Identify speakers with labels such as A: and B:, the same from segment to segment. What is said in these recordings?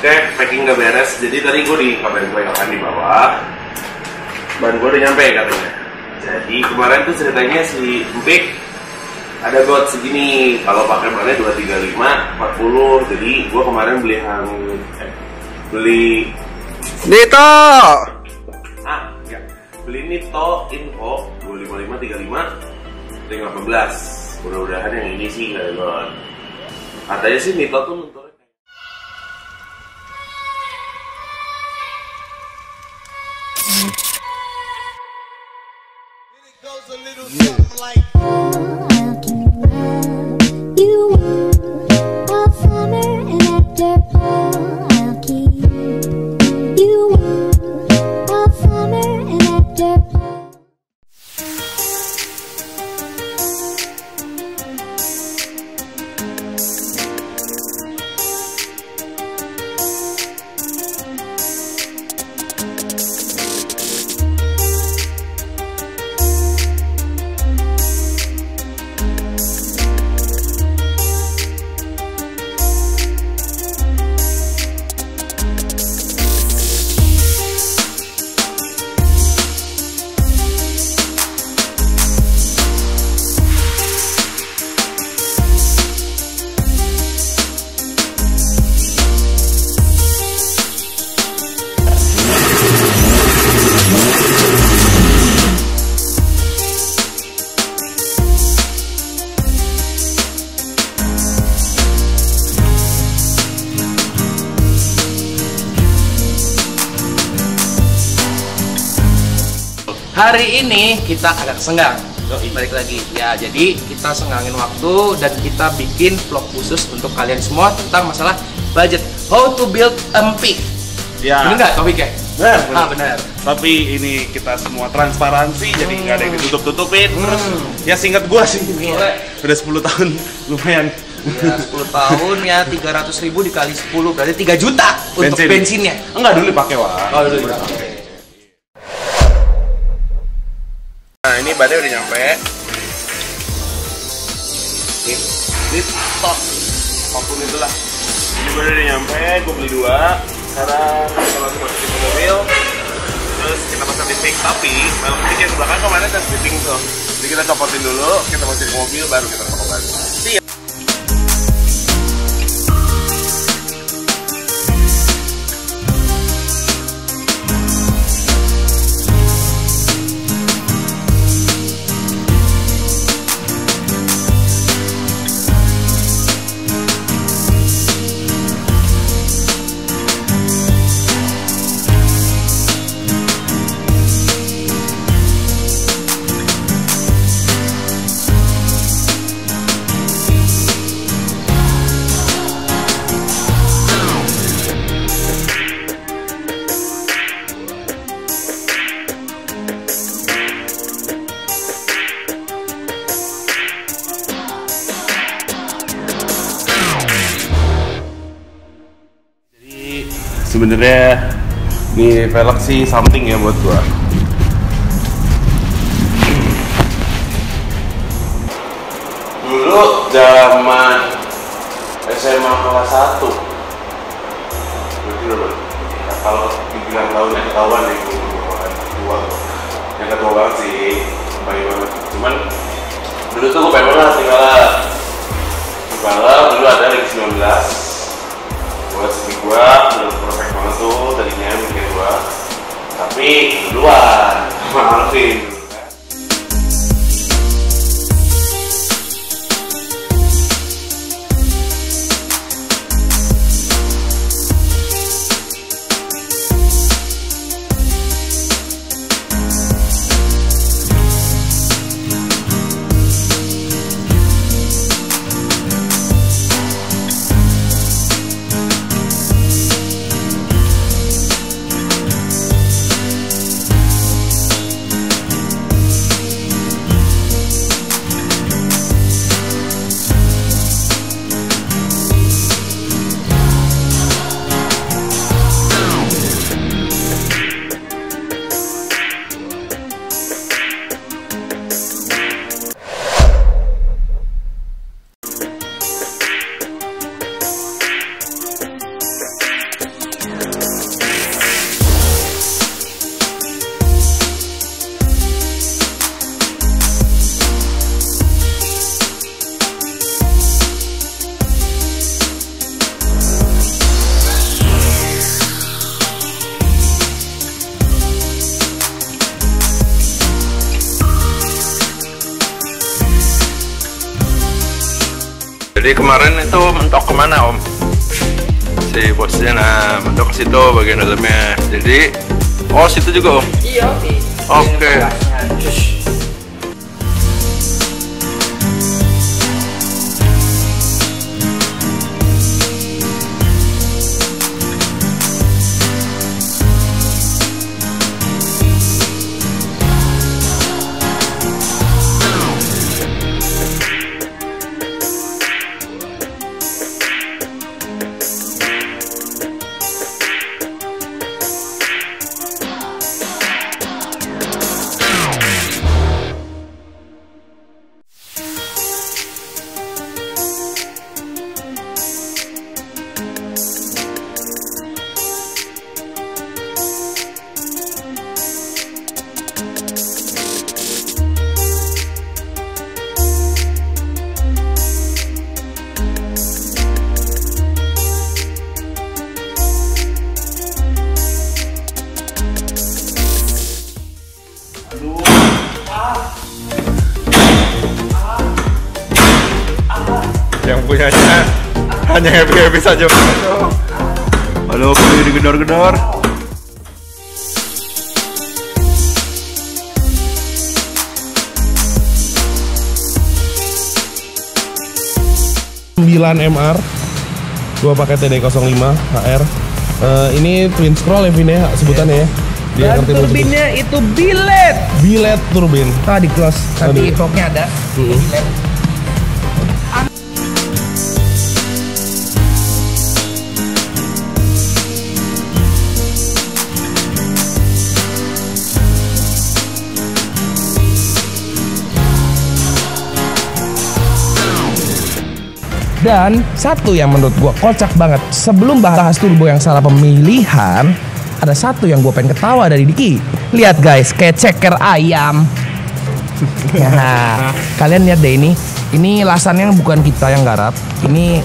A: Oke, packing gak beres. Jadi tadi gue di kabarin gue kan di bawah. Ban gue udah nyampe katanya. Jadi kemarin tuh ceritanya si Empik ada got segini. Kalau pakai bannya 235, 40. Jadi gue kemarin beli yang eh, beli
B: Dito!
A: ah ya beli Nito Info 25535 ring 18 mudah-mudahan yang ini sih nggak ada got. Katanya sih Nito tuh
C: Yeah.
B: Hari ini kita agak senggang. Balik lagi. Ya, jadi kita senggangin waktu dan kita bikin vlog khusus untuk kalian semua tentang masalah budget. How to build empik.
D: Ya,
B: Bener nggak topiknya?
D: benar,
B: Ah, benar.
D: Tapi ini kita semua transparansi, jadi nggak ada yang ditutup-tutupin. Terus,
B: Hmm.
D: ya singkat gua sih,
B: Boleh.
D: udah 10 tahun lumayan.
B: Ya, 10 tahun ya 300 ribu dikali 10 berarti 3 juta untuk
D: Bensin.
B: bensinnya.
D: Enggak dulu pakai wah.
B: Oh, dulu dipakai.
A: Nyampe. Ini, ini stok, apa pun itulah. Ini bannya udah nyampe, gue beli dua. Sekarang kita langsung masukin ke mobil. Terus kita pasang di pink, tapi pink yang belakang ke mana ada stripping tuh. Jadi kita copotin dulu, kita masukin ke mobil, baru kita pakai
D: sebenarnya ini velg sih something ya buat gua.
A: Dulu zaman SMA kelas 1 Berarti berapa? Ya, kalau dibilang tahunnya ketahuan ya gue Yang ketua banget sih Baik banget. Cuman Dulu tuh gue pengen banget tinggal Tinggal dulu ada Link 19 Buat segi gue Belum perfect banget tuh Tadinya mikir gue Tapi duluan Sama Alvin
E: Jadi kemarin itu mentok ke mana om? Si bosnya nah mentok ke situ bagian dalamnya. Jadi oh situ juga om.
B: Iya, oke.
E: Oke. Yang punyanya hanya happy happy saja. Halo, kembali digedor-gedor.
D: MR dua paket TD05 HR Eh, ini twin scroll ya Vin ya sebutannya ya dia
B: Dan turbinnya itu bilet.
D: bilet turbin
B: Ah, di close.
D: Aduh.
B: boxnya ada. Bilet. Dan satu yang menurut gua kocak banget Sebelum bahas turbo yang salah pemilihan Ada satu yang gua pengen ketawa dari Diki. Lihat guys, kayak ceker ayam. Nah, kalian lihat deh ini. Ini lasannya bukan kita yang garap. Ini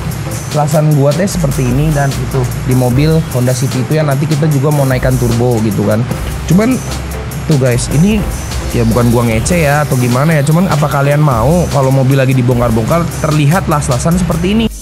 B: lasan teh seperti ini Dan itu di mobil Honda City itu yang nanti kita juga mau naikkan turbo gitu kan. Cuman tuh guys, ini ya bukan gua ngece ya atau gimana ya. Cuman apa kalian mau kalau mobil lagi dibongkar-bongkar terlihat las-lasan seperti ini